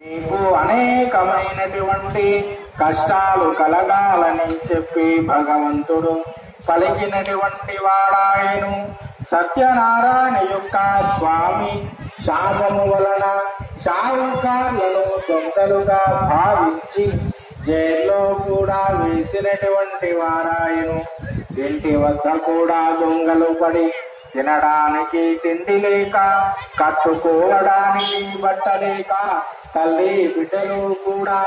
నీకు అనేకమైనటువంటి కష్టాలు కలగాలని చెప్పి భగవంతుడు పలికినటువంటి వాడాయను సత్యనారాయణ యొక్క స్వామి శాపము వలన షావుకారులను దొంగలుగా భావించి జైల్లో కూడా వేసినటువంటి వారాయను ఇంటి వద్ద కూడా దొంగలు పడి తినడానికి తిండి లేక కట్టుకోవడానికి బట్ట లేక తల్లి బిడ్డలు కూడా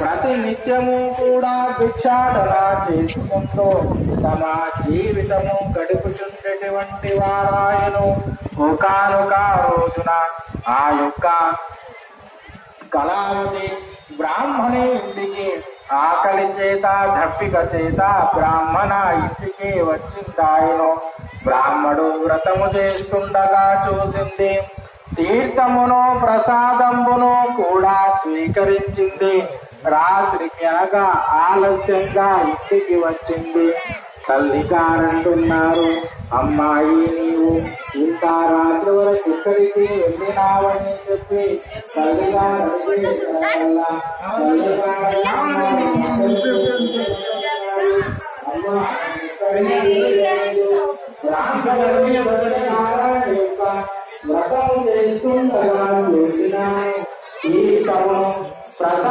ప్రతి నిత్యము కూడా భిక్షాటన చేసుకుంటూ తమ జీవితము గడుపుచుండేటువంటి వారాయను. ఒకనొక రోజున ఆ యొక్క కళావతి బ్రాహ్మణి ఇంటికి ఆకలి చేత దప్పిక చేత బ్రాహ్మణ ఇంటికి వచ్చిందాయను. బ్రాహ్మడు వ్రతము చేస్తుండగా చూసింది. తీర్థమును ప్రసాదంబును కూడా స్వీకరించింది. రాత్రికి అనగా ఆలస్యంగా ఇంటికి వచ్చింది. తల్లిగారంటున్నారు అమ్మాయి నీవు ఇంత రాత్రి వరకు ఇక్కడికి వెళ్ళినావని చెప్పి తల్లిగారు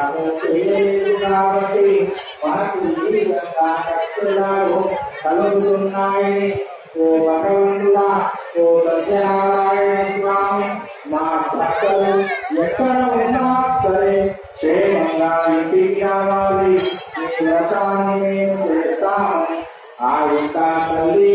నాకు చేయలేదు కాబట్టి మనకు కష్టాలు కలుగుతున్నాయని ఓ భగవంతుడా ఓ సత్యనారాయణ స్వామి మా భక్తులు ఎక్కడ ఉన్నా సరే క్షేమంగా ఇంటికి రావాలి ఈ వ్రతాన్ని మేము చేస్తామని ఆ యొక్క తల్లి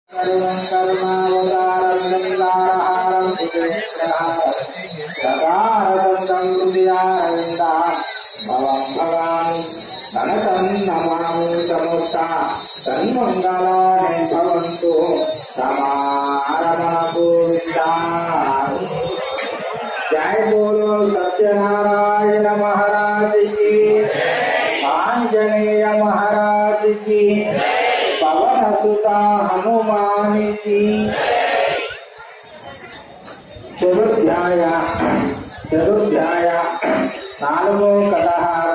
తన్మంగళాని భవంతు సమారమణ గోవింద జయ బోలో సత్యనారాయణ మహారాజ్ కి ఆంజనేయ మహారాజ్ కి పవన సుత హనుమాని కి చతుర్థ్యాయ చతుర్థ్యాయ నాలుగో కథ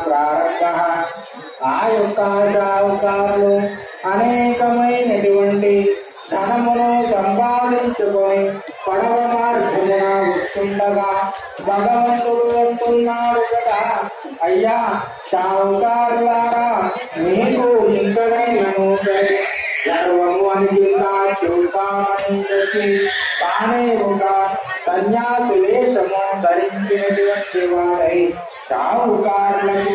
ప్రారంభ ఆ యొక్క షావుకారులు అనేకమైనటువంటి ధనమును సంపాదించుకొని పడవ మార్గమున వస్తుండగా భగవంతుడు అంటున్నాడు కదా. అయ్యా షావుకారులారా మీకు ఇంకనైనను సరే. గర్వము అనిపిందా చూపామని చెప్పి తానే ఒక సన్యాసి వేషము ధరించినటువంటి వాడై షావుకారులకు